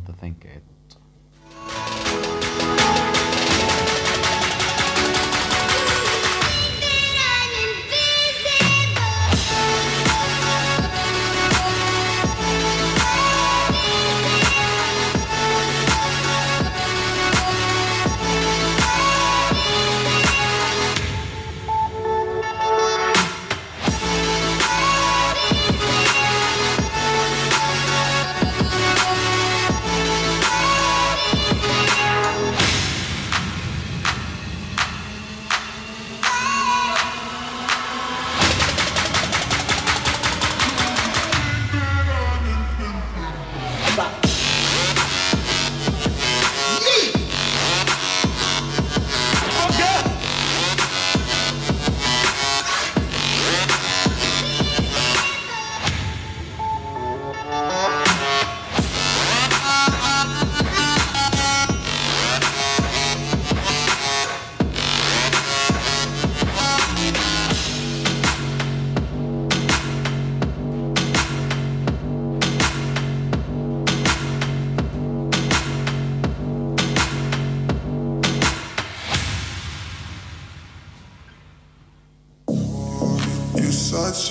don't think it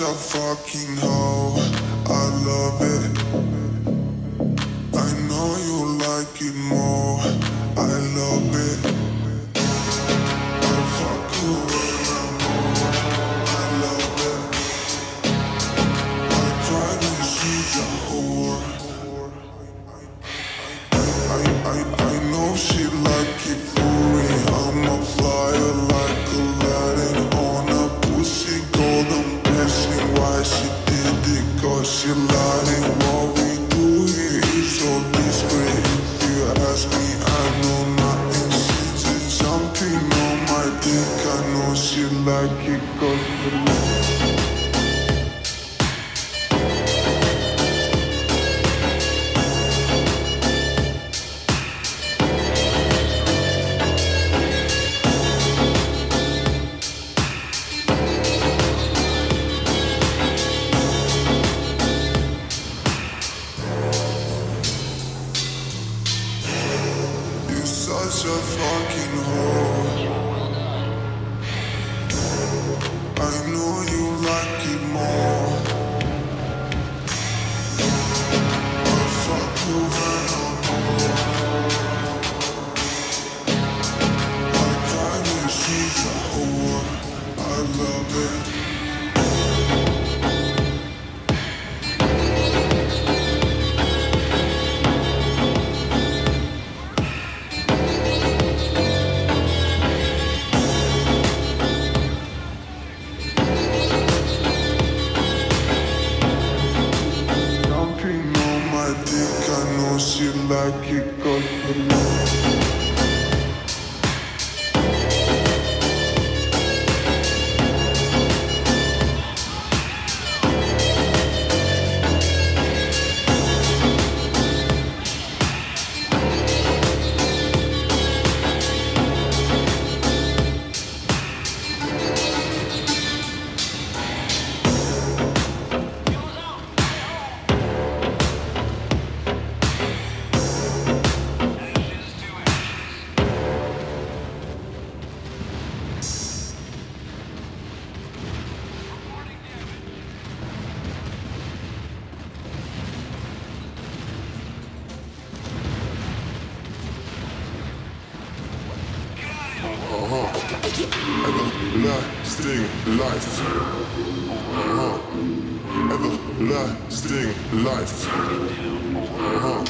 a fucking hoe. I love it. so fucking hard. think I know she like it, cause everlasting life. Uh-huh. Everlasting life. Uh-huh.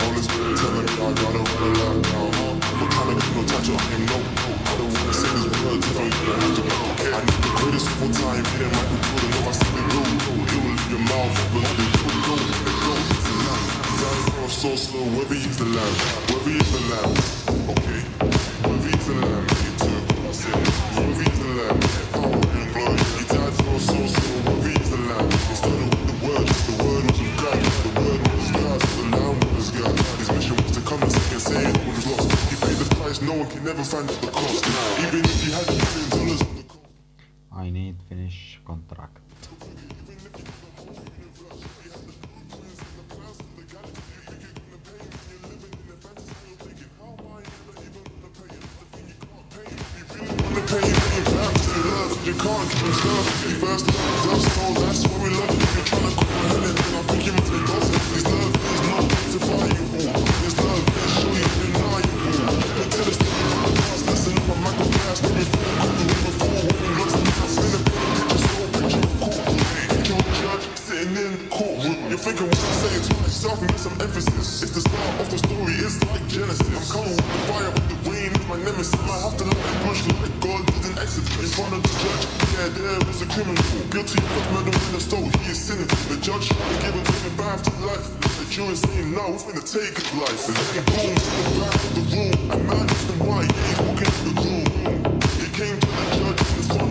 Holy Spirit telling me I gotta run a lot now. Uh-huh. What kind of people touch your name? No, I don't wanna say this word if I'm gonna have to go. I need the greatest full time hitting Michael Jordan. Know I see the glue. You will leave your mouth open. Go, go, go. Down from so slow, wherever he's the land, wherever he's the land. Okay. I need finish contract. You can't us, first that's all, that's what we love, you're trying to and I think you You're thinking what I'm to myself, make some emphasis. It's the start of the story, it's like Genesis. I'm coming with the fire, with the rain is my nemesis. I have to let it push like God did in Exodus. In front of the judge, yeah, there is a criminal. Guilty of murder in the stove, he is sinning. The judge tried to give him living back to life. The jury's saying no, it's gonna take his life. And then boom, to the back of the room. A man just in white, he's walking in the room. He came to the judge in his.